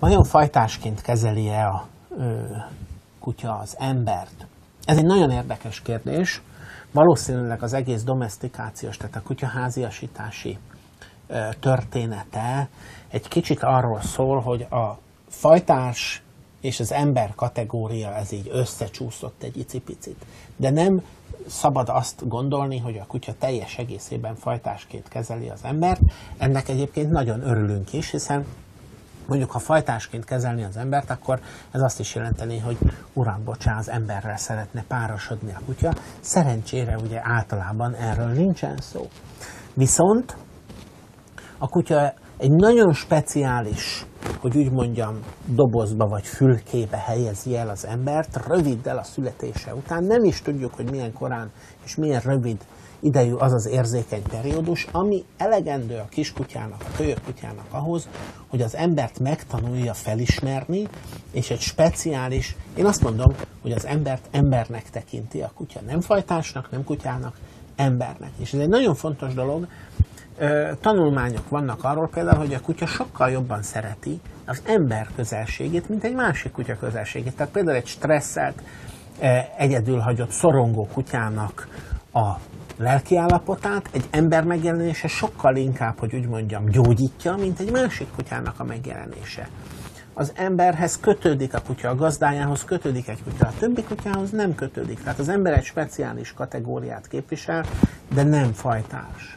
Vajon fajtásként kezeli-e a ö, kutya az embert? Ez egy nagyon érdekes kérdés. Valószínűleg az egész domestikációs, tehát a kutyaháziasítási ö, története egy kicsit arról szól, hogy a fajtás és az ember kategória ez így összecsúszott egy icipicit. De nem szabad azt gondolni, hogy a kutya teljes egészében fajtásként kezeli az embert. Ennek egyébként nagyon örülünk is, hiszen mondjuk ha fajtásként kezelni az embert, akkor ez azt is jelenteni, hogy uram, bocsá, az emberrel szeretne párosodni a kutya. Szerencsére ugye általában erről nincsen szó. Viszont a kutya egy nagyon speciális, hogy úgy mondjam, dobozba vagy fülkébe helyezi el az embert, röviddel a születése után. Nem is tudjuk, hogy milyen korán és milyen rövid idejű az az érzékeny periódus, ami elegendő a kiskutyának, a kölyökkutyának ahhoz, hogy az embert megtanulja felismerni, és egy speciális, én azt mondom, hogy az embert embernek tekinti a kutya. Nem fajtásnak, nem kutyának, embernek. És ez egy nagyon fontos dolog, tanulmányok vannak arról például, hogy a kutya sokkal jobban szereti az ember közelségét, mint egy másik kutya közelségét. Tehát például egy stresszelt, egyedül hagyott szorongó kutyának a lelkiállapotát egy ember megjelenése sokkal inkább, hogy úgy mondjam, gyógyítja, mint egy másik kutyának a megjelenése. Az emberhez kötődik a kutya, a gazdájához kötődik egy kutya, a többi kutyához nem kötődik. Tehát az ember egy speciális kategóriát képvisel, de nem fajtás.